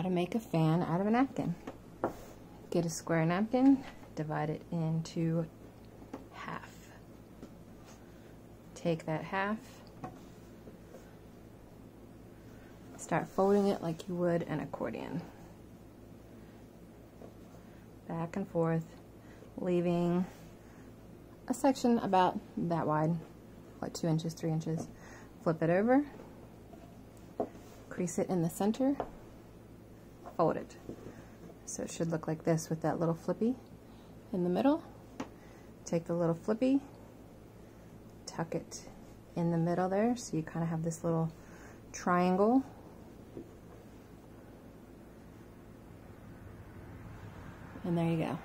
how to make a fan out of a napkin. Get a square napkin, divide it into half. Take that half, start folding it like you would an accordion. Back and forth, leaving a section about that wide, like two inches, three inches. Flip it over, crease it in the center, fold it. So it should look like this with that little flippy in the middle. Take the little flippy, tuck it in the middle there so you kind of have this little triangle. And there you go.